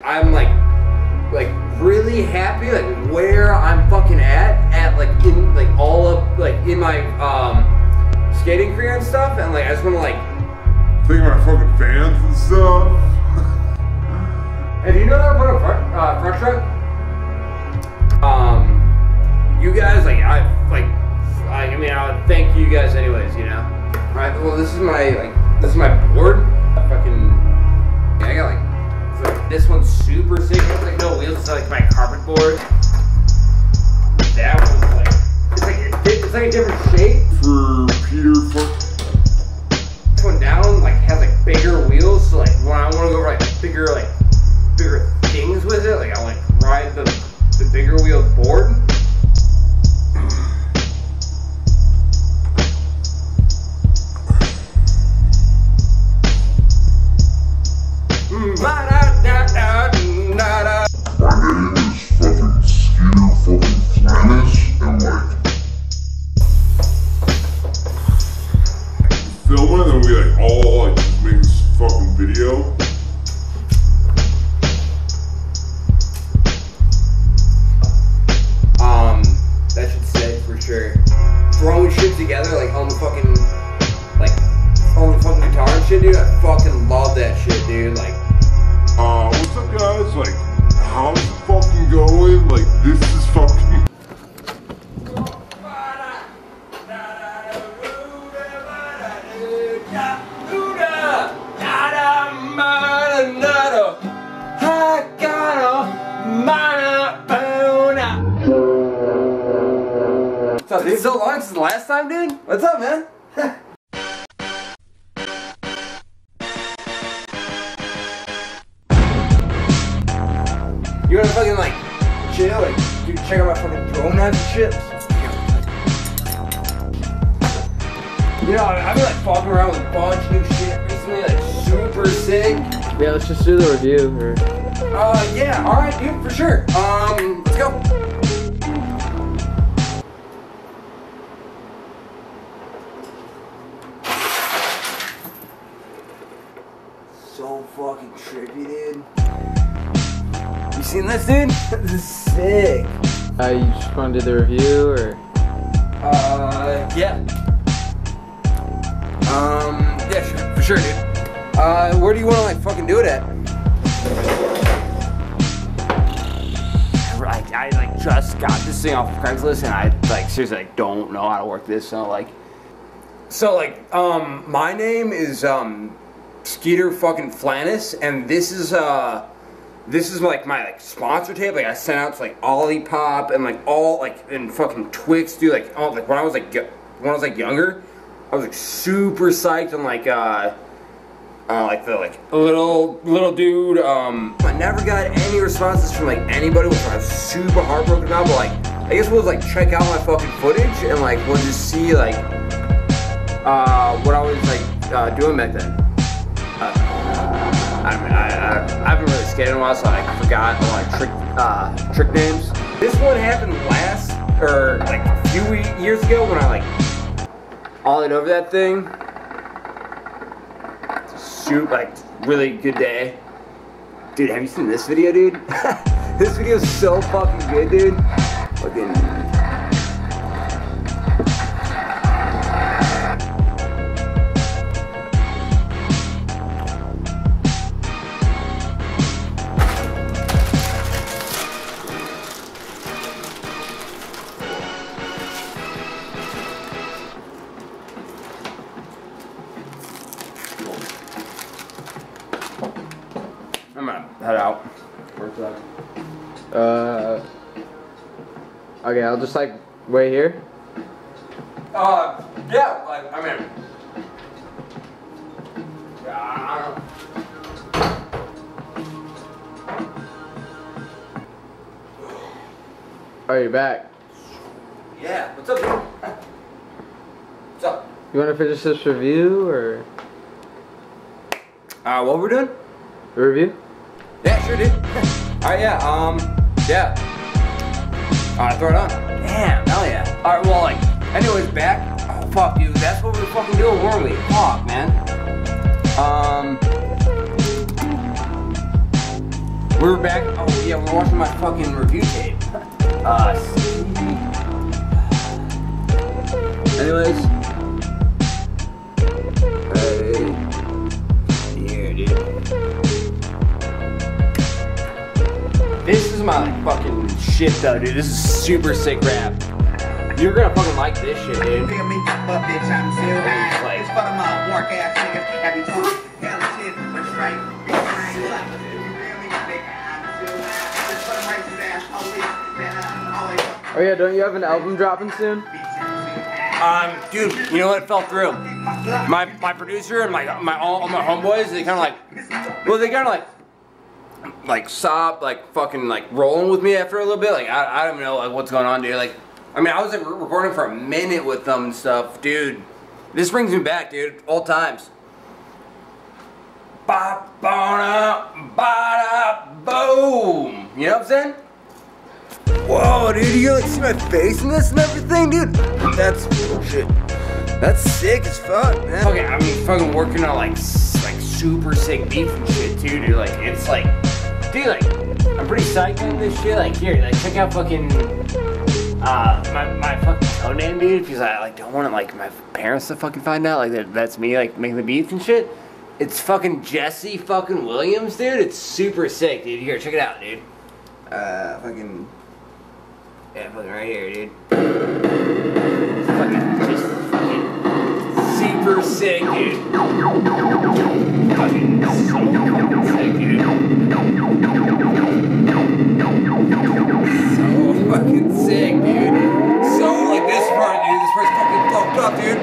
I'm like, like really happy, like where I'm fucking at, at like in like all of like in my um skating career and stuff, and like I just want to like. Thinking about fucking fans and stuff. And do you know that I put a front, uh, front truck? Um, you guys like I like I, I mean I would thank you guys anyways, you know. All right, well this is my like this is my board. Like no wheels. It's like my carpet board. That one's like it's like it, it's like a different shape. For Peter fuck. This one down like has like bigger wheels. So like when I want to go like bigger like bigger things with it, like I like ride the the bigger wheeled board. Mm, dude? Since the last time, dude. What's up, man? you wanna fucking like chill, like dude, check out my fucking drone and shit. You know, I've been like fucking around with a bunch of new shit recently, like super sick. Yeah, let's just do the review. Or Uh, yeah, alright, dude, for sure. Um, let's go. Fucking trippy, dude. You seen this, dude? this is sick. uh, you just want to do the review, or Uh, yeah. Um, yeah, sure, for sure, dude. Uh, where do you want to like fucking do it at? Like, I like just got this thing off of Craigslist, and I like seriously like don't know how to work this. So like, so like, um, my name is um, Skeeter fucking Flannis, and this is uh, this is like my like sponsor tape. Like I sent out to like Olipop and like all like and fucking Twix, dude. Like all like when I was like when I was like younger, I was like super psyched on like uh. Uh, like the like little little dude. Um, I never got any responses from like anybody, which I was super heartbroken about. But like, I guess we'll like check out my fucking footage and like we'll just see like uh, what I was like uh, doing back then. I mean, I, I, I haven't really skated in a while, so I forgot my trick uh, trick names. This one happened last or like a few years ago when I like ollied over that thing. Shoot, like really good day. Dude, have you seen this video, dude? this video is so fucking good, dude. Fucking. Head out. That. uh, okay, I'll just like wait here. Uh, yeah, like, I mean. Yeah, I don't Oh, you're back. Yeah, what's up. What's up? You want to finish this review or Uh, what we're doing? a review? Sure, dude. Alright, yeah, um, yeah. Alright, throw it on. Damn, hell yeah. Alright, well, like, anyways, back. Oh, fuck, you. that's what we were fucking doing, weren't we? Fuck, man. Um. We were back. Oh yeah, we're watching my fucking review tape. Uh. Anyways. My fucking shit though, dude. This is super sick rap. You're gonna fucking like this shit, dude. Feel me, but bitch, I'm still high. Like- It's for the mother work ass niggas. Every time, hell shit, but straight. I ain't lucky. You feel me, nigga? I'm still high. It's for the racist ass police. Man, I'm always up. Oh yeah, don't you have an album dropping soon? Um, dude, you know what fell through? My my producer and my my all, all my homeboys, they kind of like, well, they kind of like, like stopped like fucking like rolling with me after a little bit. Like I, I don't know like what's going on, dude. Like, I mean, I was like re- recording for a minute with them and stuff, dude. This brings me back, dude. Old times. Ba ba ba boom. You know what I'm saying? Whoa, dude, you like see my face in this and everything, dude? That's bullshit. That's sick as fuck, man. Okay, I mean, fucking working on like like super sick beats and shit too, dude. Like it's like, dude, like I'm pretty psyched on this shit. Like here, like check out fucking uh my my fucking name, dude. Because I like don't want like my parents to fucking find out like that that's me like making the beats and shit. It's fucking Jesse fucking Williams, dude. It's super sick, dude. Here, check it out, dude. Uh, fucking. Yeah, fucking right here, dude. Fucking, just Fucking so. So fucking sick, dude. So like this part, dude. This part's fucking fucked up, dude.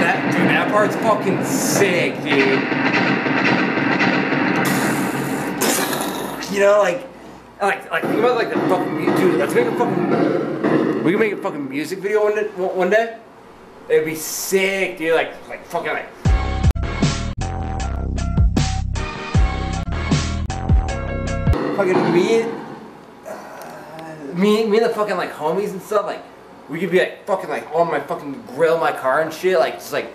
That dude, that part's fucking sick, dude. You know, like, like, like, think about like the fucking dude. Let's make a fucking. We can make a fucking music video one day. One day. It'd be sick, dude. Like, like fucking like. Fucking me, uh, me, me and the fucking like homies and stuff. Like, we could be like fucking like on my fucking grill, my car and shit. Like, just like,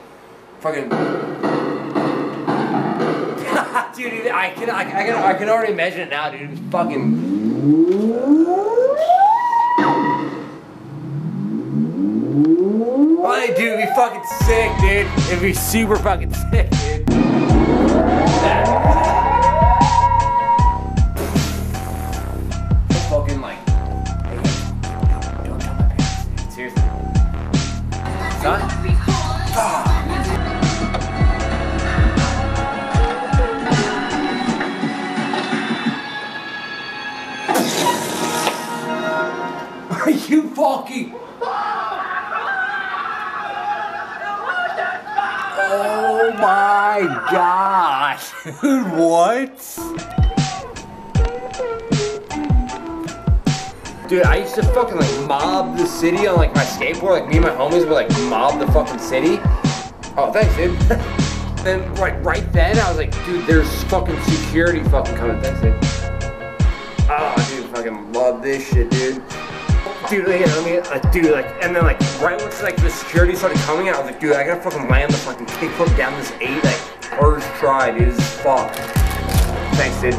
fucking. dude, I can, I, I can, I can already imagine it now, dude. It'd fucking. Oh, dude, be fucking sick, dude. It'd be super fucking sick, dude. Oh my gosh, dude, what? Dude, I used to fucking like mob the city on like my skateboard. Like me and my homies would like mob the fucking city. Oh, thanks, dude. then like right then, I was like, dude, there's fucking security fucking coming. Thanks, dude. Oh, dude, fucking love this shit, dude. Dude, yeah, let me, like, dude, like, and then, like, right once, like, the security started coming out, I was like, dude, I gotta fucking land the fucking kickflip down this eight, like, first try, dude, this is fucked. Thanks, dude.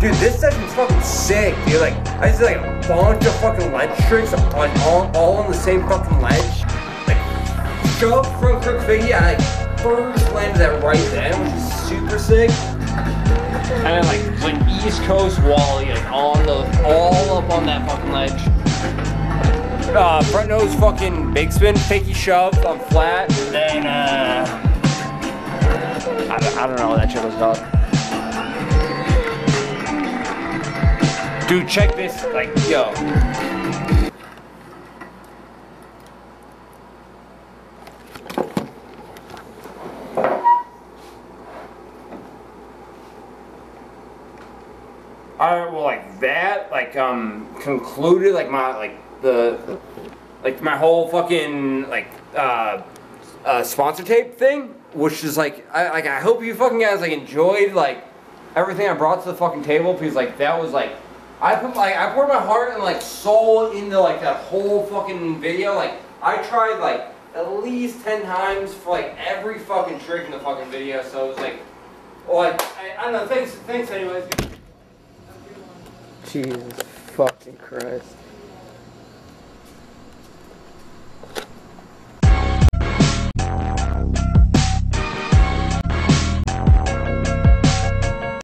Dude, this session's fucking sick, dude, like, I just did, like, a bunch of fucking ledge tricks, like, all, all on the same fucking ledge. Like, shove front crook figure, yeah, I, like, first landed that right then, which is super sick. And then like like East Coast Wally, like on the all up on that fucking ledge. Uh, front nose fucking big spin, fakey shove on flat, then uh, I, don't- I don't know what that shit was called. Dude, check this, like, yo. Alright, well, like that, like, um, concluded, like, my, like, the, like, my whole fucking, like, uh, uh, sponsor tape thing, which is, like, I, like, I hope you fucking guys, like, enjoyed, like, everything I brought to the fucking table, because, like, that was, like, I put, like, I poured my heart and, like, soul into, like, that whole fucking video, like, I tried, like, at least ten times for like every fucking trick in the fucking video. So it was like, like I, I don't know. Thanks, thanks anyways. Jesus fucking Christ.